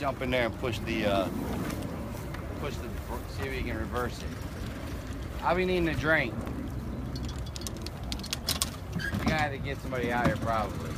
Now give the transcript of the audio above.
jump in there and push the uh, push the see if you can reverse it. I'll be needing a drink. You gotta get somebody out here probably.